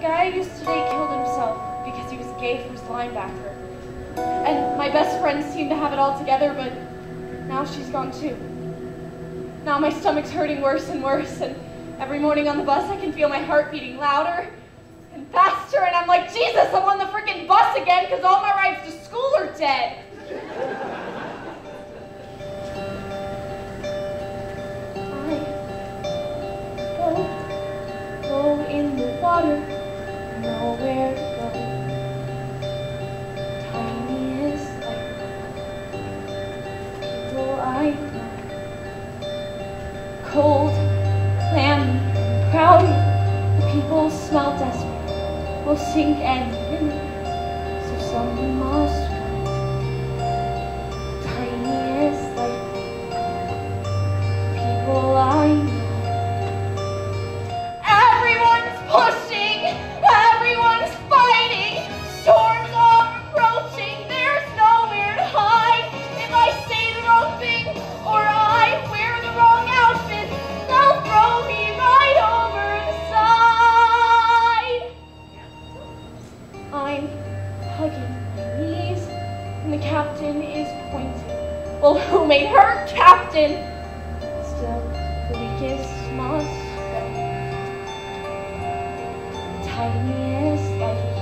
guy I used to date killed himself because he was gay for his linebacker. And my best friend seemed to have it all together, but now she's gone too. Now my stomach's hurting worse and worse, and every morning on the bus I can feel my heart beating louder and faster, and I'm like, Jesus, I'm on the freaking bus again because all my rides to school are dead. Sink and win. So someone must and the captain is pointing. Well, who made her captain? Still, the weakest must go. Tiniest life.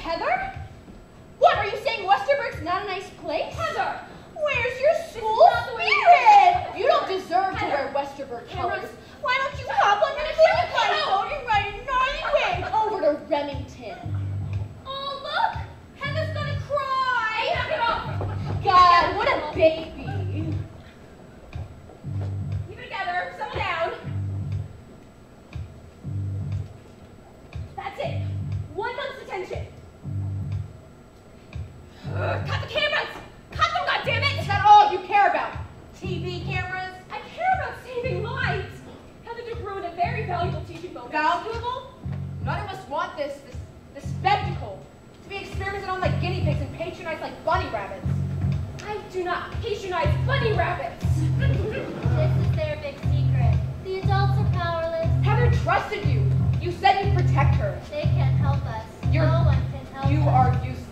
Heather? What, are you saying Westerberg's not a nice place? Heather! Where's your school spirit? You don't deserve to wear Westerberg colors. Why don't you hop on the Silicon boat and ride a wing over to Remington? Oh, look! Heather's gonna cry! God, what a baby! Cameras? I care about saving lives. Heather just ruined a very valuable teaching moment. Valuable? None of us want this, this, this spectacle to be experimented on like guinea pigs and patronized like bunny rabbits. I do not patronize bunny rabbits. This is their big secret. The adults are powerless. Heather trusted you. You said you'd protect her. They can't help us. You're- no one can help You us. are useless.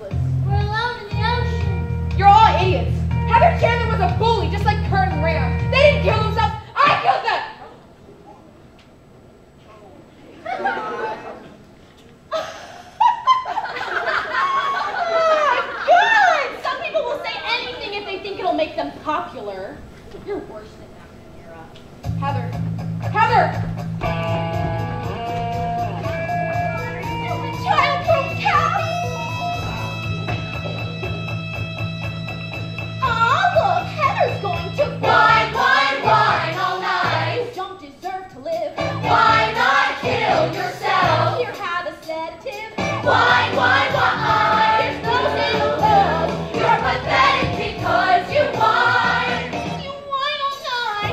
Nothing to love. You're pathetic because you whine. You whine all night.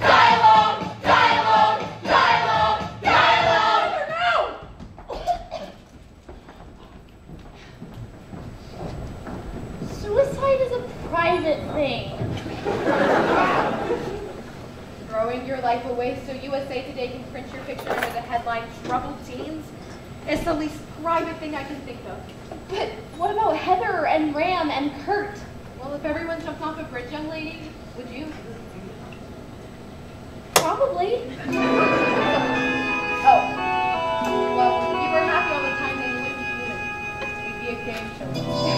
Die alone, die alone, die alone. Suicide is a private thing. Throwing Your Life Away so USA Today can print your picture under the headline Troubled Teens is the least private thing I can think of. But what about Heather and Ram and Kurt? Well, if everyone jumped off a bridge, young lady, would you? Probably. oh. Well, if you were happy all the time, then you wouldn't be human. You'd be a game show.